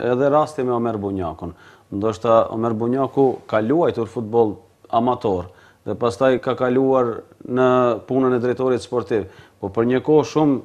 Edhe rasti me Omer Bunjakun. Ndoshta Omer Bunjaku ka luajtur futboll amator dhe pastaj ka kaluar në punën e drejtorit sportiv, por për një kohë shumë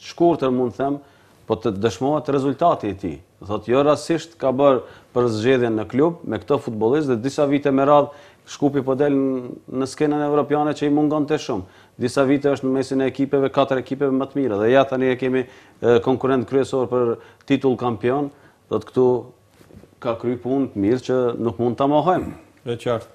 të shkurtër mund të them, po dëshmohet rezultati i tij. Do thotë jo rastësisht ka bërë përzgjedhjen në klub me këto futbollistë dhe disa vite me radhë Shkupi po del në skenën evropiane që i mungonte shumë. Disa vite është në mesin e ekipeve, katër ekipeve më të mira dhe ja tani e kemi konkurrent kryesor për titull kampion, do thotë këtu ka kry punë të mirë që nuk mund ta mohojmë. E qartë.